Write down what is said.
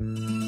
you